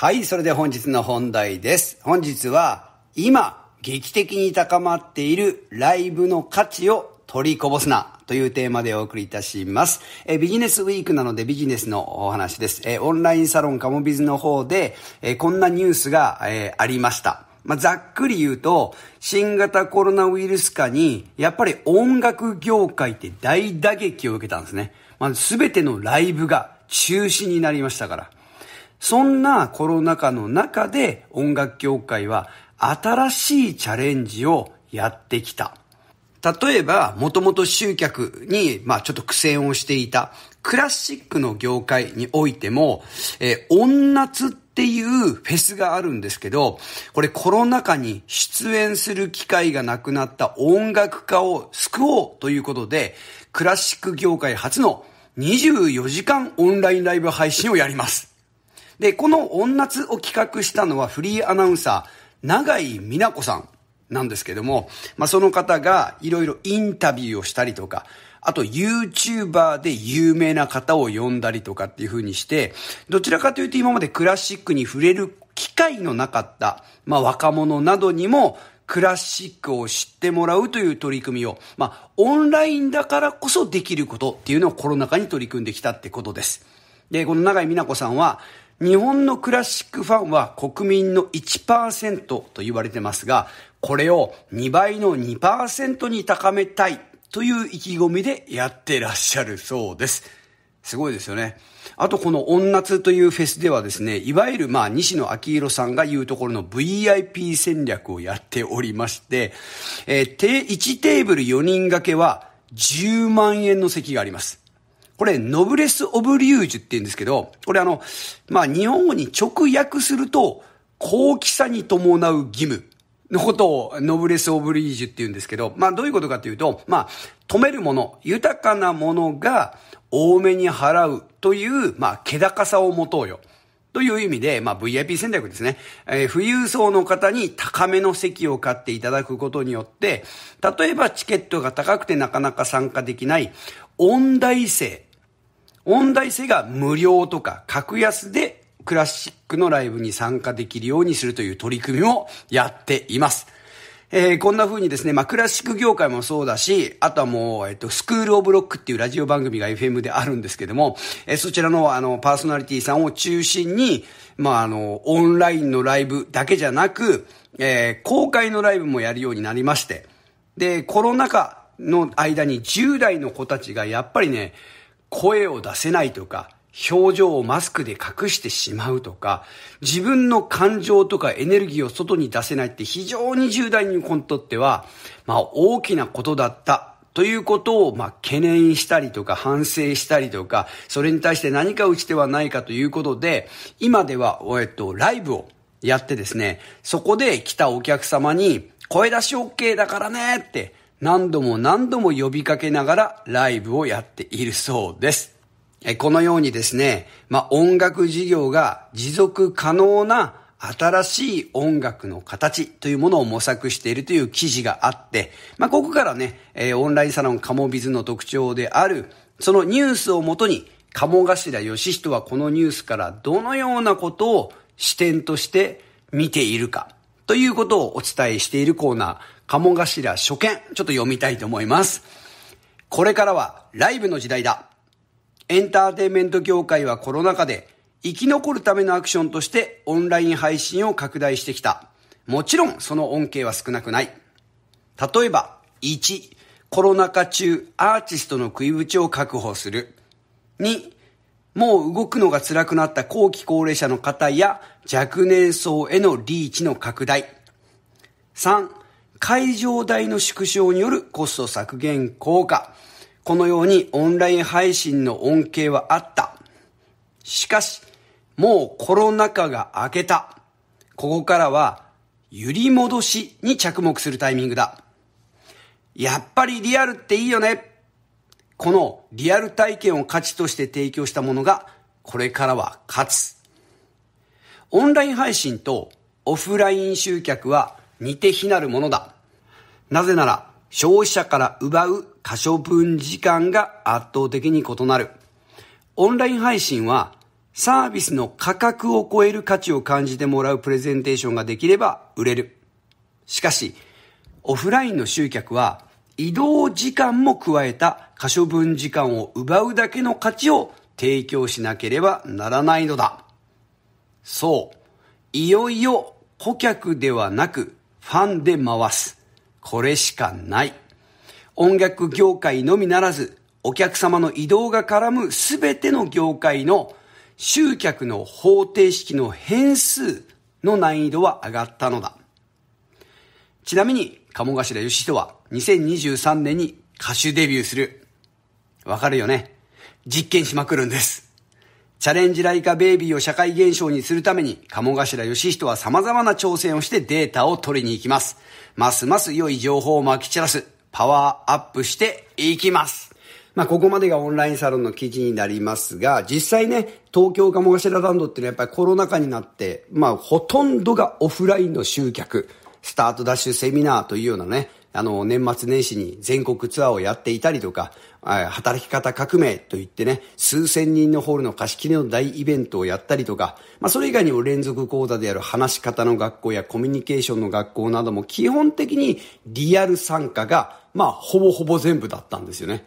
はい、それで本日の本題です。本日は、今、劇的に高まっているライブの価値を取りこぼすなというテーマでお送りいたします。えビジネスウィークなのでビジネスのお話です。えオンラインサロンカモビズの方で、えこんなニュースが、えありました。まあ、ざっくり言うと、新型コロナウイルス化に、やっぱり音楽業界って大打撃を受けたんですね。まあ、全てのライブが中止になりましたから。そんなコロナ禍の中で音楽業界は新しいチャレンジをやってきた。例えば、もともと集客に、まあちょっと苦戦をしていた、クラシックの業界においても、えー、音夏っていうフェスがあるんですけど、これコロナ禍に出演する機会がなくなった音楽家を救おうということで、クラシック業界初の24時間オンラインライブ配信をやります。で、この音夏を企画したのはフリーアナウンサー、長井美奈子さんなんですけども、まあ、その方がいろいろインタビューをしたりとか、あと YouTuber で有名な方を呼んだりとかっていう風にして、どちらかというと今までクラシックに触れる機会のなかった、まあ、若者などにもクラシックを知ってもらうという取り組みを、まあ、オンラインだからこそできることっていうのをコロナ禍に取り組んできたってことです。で、この長井美奈子さんは、日本のクラシックファンは国民の1%と言われてますが、これを2倍の2%に高めたいという意気込みでやってらっしゃるそうです。すごいですよね。あとこの音夏というフェスではですね、いわゆるまあ西野昭弘さんが言うところの VIP 戦略をやっておりまして、えー、1テーブル4人掛けは10万円の席があります。これ、ノブレス・オブリュージュって言うんですけど、これあの、まあ、日本語に直訳すると、高貴さに伴う義務のことをノブレス・オブリージュって言うんですけど、まあ、どういうことかというと、まあ、止めるもの、豊かなものが多めに払うという、まあ、気高さを持とうよ。という意味で、まあ、VIP 戦略ですね。えー、富裕層の方に高めの席を買っていただくことによって、例えばチケットが高くてなかなか参加できない音大生、音大生が無料とか格安でクラシックのライブに参加できるようにするという取り組みをやっています。えー、こんな風にですね、まあ、クラシック業界もそうだし、あとはもう、えっと、スクールオブロックっていうラジオ番組が FM であるんですけども、えー、そちらの、あの、パーソナリティさんを中心に、まあ、あの、オンラインのライブだけじゃなく、えー、公開のライブもやるようになりまして、で、コロナ禍の間に10代の子たちがやっぱりね、声を出せないとか、表情をマスクで隠してしまうとか、自分の感情とかエネルギーを外に出せないって非常に重大にとっては、まあ大きなことだったということを、まあ、懸念したりとか反省したりとか、それに対して何か打ち手はないかということで、今では、えっと、ライブをやってですね、そこで来たお客様に、声出し OK だからねって、何度も何度も呼びかけながらライブをやっているそうです。このようにですね、まあ、音楽事業が持続可能な新しい音楽の形というものを模索しているという記事があって、まあ、ここからね、え、オンラインサロンカモビズの特徴である、そのニュースをもとに、鴨頭義人はこのニュースからどのようなことを視点として見ているか、ということをお伝えしているコーナー、鴨頭初見、ちょっと読みたいと思います。これからはライブの時代だ。エンターテインメント業界はコロナ禍で生き残るためのアクションとしてオンライン配信を拡大してきた。もちろんその恩恵は少なくない。例えば、1、コロナ禍中アーティストの食いぶちを確保する。2、もう動くのが辛くなった後期高齢者の方や若年層へのリーチの拡大。3、会場代の縮小によるコスト削減効果。このようにオンライン配信の恩恵はあった。しかし、もうコロナ禍が明けた。ここからは、揺り戻しに着目するタイミングだ。やっぱりリアルっていいよね。このリアル体験を価値として提供したものが、これからは勝つ。オンライン配信とオフライン集客は似て非なるものだ。なぜなら、消費者から奪う可処分時間が圧倒的に異なる。オンライン配信はサービスの価格を超える価値を感じてもらうプレゼンテーションができれば売れる。しかし、オフラインの集客は移動時間も加えた可処分時間を奪うだけの価値を提供しなければならないのだ。そう。いよいよ顧客ではなくファンで回す。これしかない。音楽業界のみならず、お客様の移動が絡むすべての業界の集客の方程式の変数の難易度は上がったのだ。ちなみに、鴨頭義人は2023年に歌手デビューする。わかるよね実験しまくるんです。チャレンジライカベイビーを社会現象にするために、鴨頭義人は様々な挑戦をしてデータを取りに行きます。ますます良い情報を撒き散らす。パワーアップしていきます。まあ、ここまでがオンラインサロンの記事になりますが、実際ね、東京鴨頭ランドっていうのはやっぱりコロナ禍になって、まあ、ほとんどがオフラインの集客、スタートダッシュセミナーというようなね、あの、年末年始に全国ツアーをやっていたりとか、働き方革命といってね、数千人のホールの貸し切りの大イベントをやったりとか、まあそれ以外にも連続講座である話し方の学校やコミュニケーションの学校なども基本的にリアル参加が、まあほぼほぼ全部だったんですよね。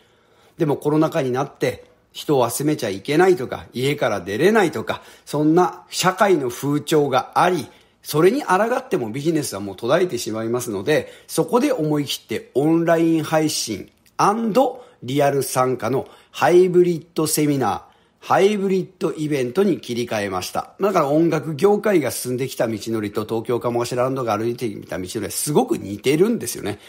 でもコロナ禍になって、人を集めちゃいけないとか、家から出れないとか、そんな社会の風潮があり、それに抗ってもビジネスはもう途絶えてしまいますので、そこで思い切ってオンライン配信リアル参加のハイブリッドセミナー、ハイブリッドイベントに切り替えました。だから音楽業界が進んできた道のりと東京鴨頭ランドが歩いてきた道のりはすごく似てるんですよね。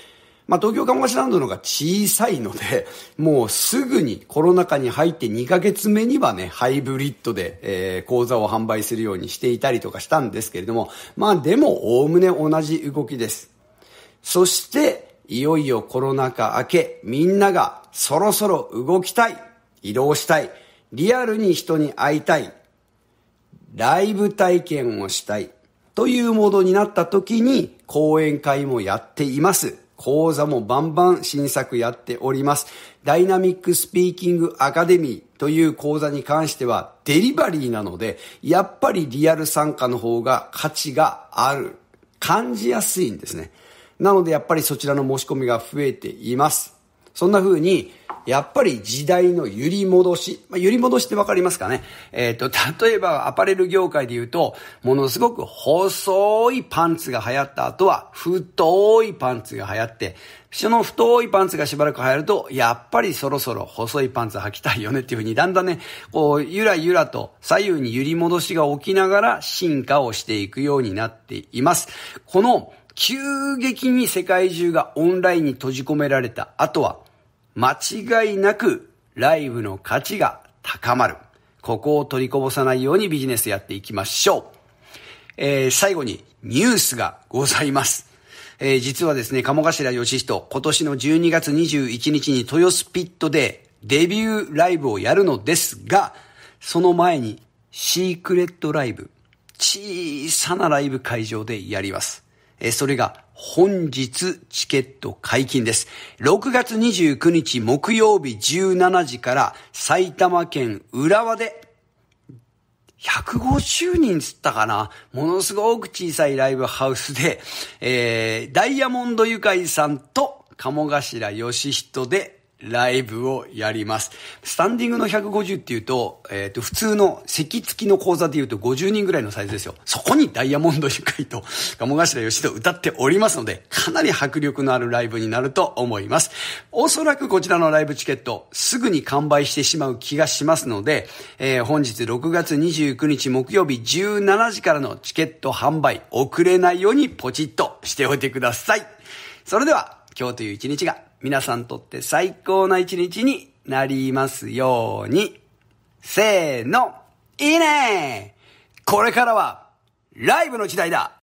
まあ、東京鴨頭ランドの方が小さいので、もうすぐにコロナ禍に入って2ヶ月目にはね、ハイブリッドで、えー、講座を販売するようにしていたりとかしたんですけれども、まあでも、おおむね同じ動きです。そして、いよいよコロナ禍明け、みんながそろそろ動きたい、移動したい、リアルに人に会いたい、ライブ体験をしたい、というモードになった時に講演会もやっています。講座もバンバン新作やっております。ダイナミックスピーキングアカデミーという講座に関してはデリバリーなので、やっぱりリアル参加の方が価値がある。感じやすいんですね。なのでやっぱりそちらの申し込みが増えています。そんな風にやっぱり時代の揺り戻し。まあ、揺り戻しってわかりますかね？えっ、ー、と、例えばアパレル業界で言うと、ものすごく細いパンツが流行った後は、太いパンツが流行って、その太いパンツがしばらく流行ると、やっぱりそろそろ細いパンツ履きたいよねっていうふうに、だんだんね、こう、ゆらゆらと左右に揺り戻しが起きながら進化をしていくようになっています。この急激に世界中がオンラインに閉じ込められた後は、間違いなくライブの価値が高まる。ここを取りこぼさないようにビジネスやっていきましょう。えー、最後にニュースがございます。えー、実はですね、鴨頭義人、今年の12月21日に豊洲ピットでデビューライブをやるのですが、その前にシークレットライブ、小さなライブ会場でやります。えー、それが本日チケット解禁です。6月29日木曜日17時から埼玉県浦和で150人つったかな？ものすごく小さいライブハウスで、えー、ダイヤモンドユカイさんと鴨頭義人でライブをやります。スタンディングの150っていうと、えっ、ー、と、普通の席付きの講座で言うと50人ぐらいのサイズですよ。そこにダイヤモンド愉快と鴨頭義人歌っておりますので、かなり迫力のあるライブになると思います。おそらくこちらのライブチケット、すぐに完売してしまう気がしますので、えー、本日6月29日木曜日17時からのチケット販売、遅れないようにポチッとしておいてください。それでは、今日という一日が皆さんとって最高な一日になりますように。せーの、いいね。これからは、ライブの時代だ。